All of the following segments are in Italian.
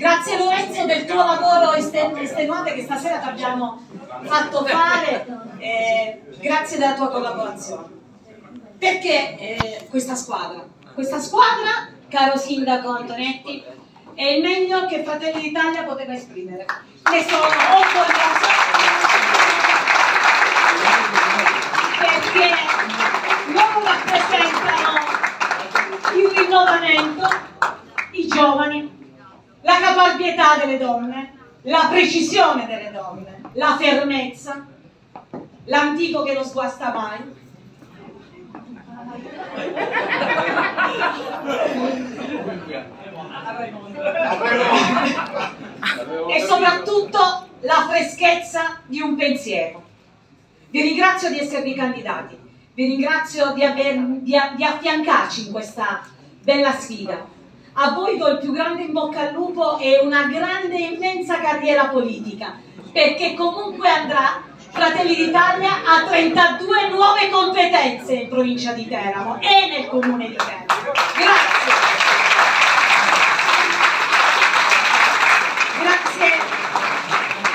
Grazie Lorenzo del tuo lavoro estenuante che stasera ti abbiamo fatto fare, eh, grazie della tua collaborazione. Perché eh, questa squadra? Questa squadra, caro sindaco Antonetti, è il meglio che Fratelli d'Italia poteva esprimere. Ne sono orgogliosa perché loro rappresentano il rinnovamento, i giovani, la caparbietà delle donne, la precisione delle donne, la fermezza, l'antico che non sguasta mai. e soprattutto la freschezza di un pensiero. Vi ringrazio di esservi candidati, vi ringrazio di, aver, di, di affiancarci in questa bella sfida a voi do il più grande in bocca al lupo e una grande e immensa carriera politica, perché comunque andrà Fratelli d'Italia ha 32 nuove competenze in provincia di Teramo e nel comune di Teramo. Grazie. Grazie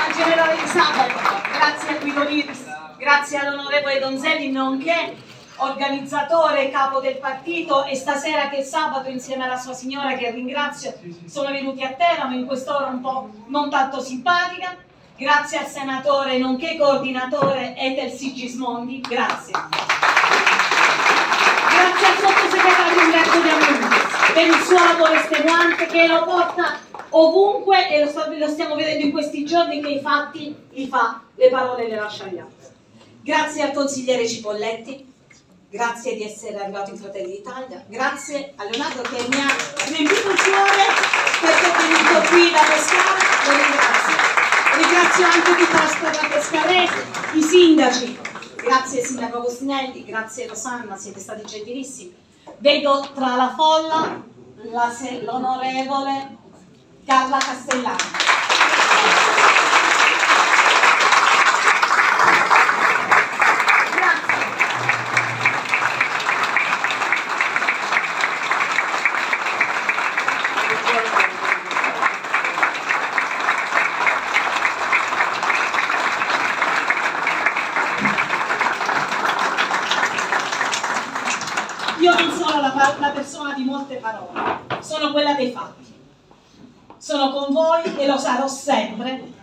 al generale Di Sabato, grazie a Guido Liris, grazie all'onorevole Donzelli, nonché organizzatore, capo del partito e stasera che è sabato insieme alla sua signora che ringrazio sono venuti a Teramo in quest'ora un po' non tanto simpatica. Grazie al senatore nonché coordinatore Etel Sigismondi. Grazie. Grazie al sottosegretario Umberto De Amuntis per il suo lavoro estenuante che lo porta ovunque e lo, lo stiamo vedendo in questi giorni che i fatti li fa, le parole le lascia agli altri. Grazie al consigliere Cipolletti grazie di essere arrivato in Fratelli d'Italia, grazie a Leonardo che mi ha riempito il cuore perché venuto qui da Pescara, lo ringrazio. Ringrazio anche di Pasqua da Pescarese, i sindaci, grazie Sindaco Agostinelli, grazie Rosanna, siete stati gentilissimi. Vedo tra la folla l'onorevole Carla Castellani. Quella dei fatti. Sono con voi e lo sarò sempre.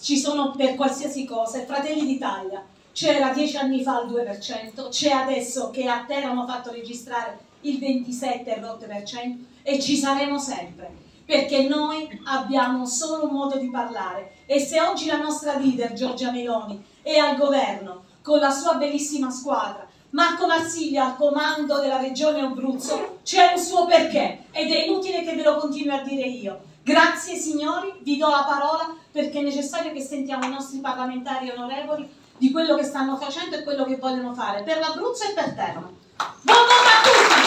Ci sono per qualsiasi cosa. Fratelli d'Italia c'era dieci anni fa il 2%, c'è adesso che a Teramo ha fatto registrare il 27,8% e ci saremo sempre perché noi abbiamo solo un modo di parlare e se oggi la nostra leader Giorgia Meloni è al governo con la sua bellissima squadra Marco Marsiglia al comando della regione Abruzzo c'è un suo perché ed è inutile che ve lo continui a dire io. Grazie signori, vi do la parola perché è necessario che sentiamo i nostri parlamentari onorevoli di quello che stanno facendo e quello che vogliono fare per l'Abruzzo e per Teramo. Buon voto a tutti!